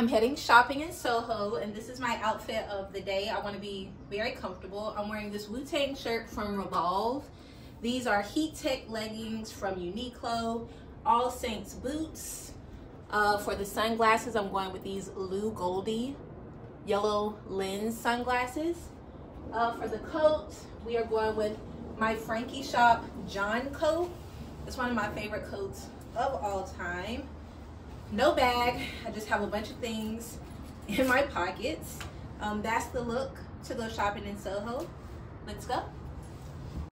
I'm heading shopping in Soho and this is my outfit of the day. I want to be very comfortable. I'm wearing this Wu-Tang shirt from Revolve. These are Heattech leggings from Uniqlo, All Saints boots. Uh, for the sunglasses, I'm going with these Lu Goldie yellow lens sunglasses. Uh, for the coat, we are going with my Frankie Shop John coat. It's one of my favorite coats of all time. No bag, I just have a bunch of things in my pockets. Um, that's the look to go shopping in Soho. Let's go.